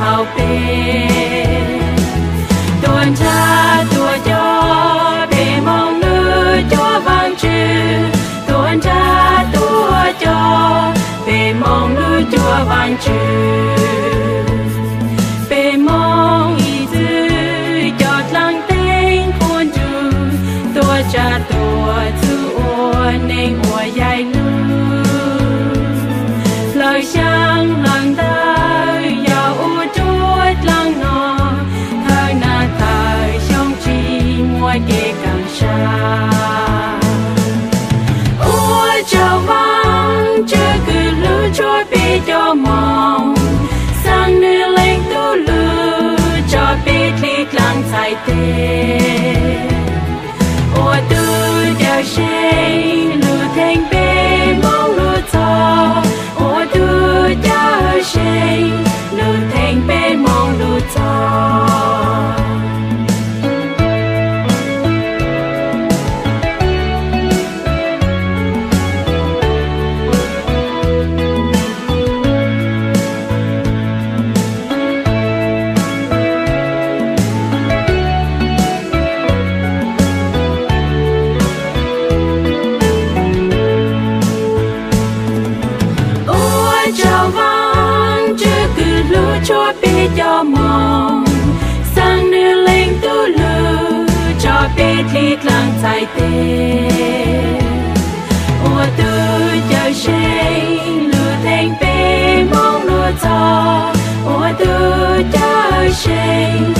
好比 kia càng ôi chào vang chưa cứ lũ trôi bị cho mong. Sang nữ lên tu lư cho biết lý lang sai tê. Ôi, tư theo chúa bi cho mong. Sang nữ lên tu lư, cho bi thi lang trái tê ô tư cho shay lư thành bê mong lúa cho ô tư cho shay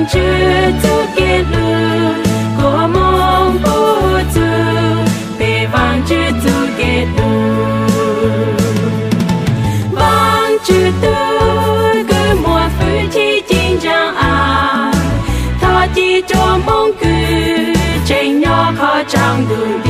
难知足给路，国梦不足，别忘知足给路，忘知足，个莫夫妻紧张啊，他记着梦故，真要靠长度。